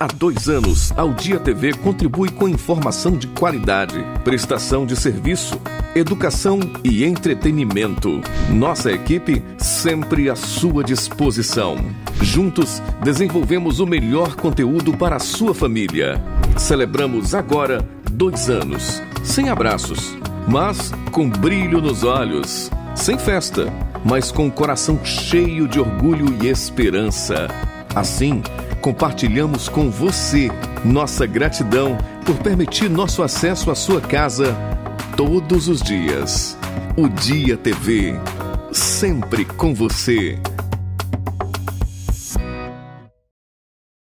Há dois anos, a Dia TV contribui com informação de qualidade, prestação de serviço, educação e entretenimento. Nossa equipe sempre à sua disposição. Juntos, desenvolvemos o melhor conteúdo para a sua família. Celebramos agora dois anos, sem abraços, mas com brilho nos olhos, sem festa, mas com o coração cheio de orgulho e esperança. Assim, compartilhamos com você nossa gratidão por permitir nosso acesso à sua casa todos os dias. O Dia TV, sempre com você.